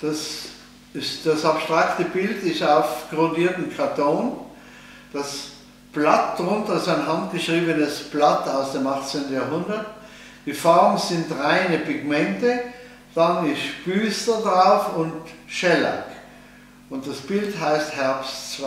Das, ist, das abstrakte Bild ist auf grundierten Karton. Das Blatt drunter ist ein handgeschriebenes Blatt aus dem 18. Jahrhundert. Die Farben sind reine Pigmente, dann ist Büster drauf und Schellack. Und das Bild heißt Herbst 2.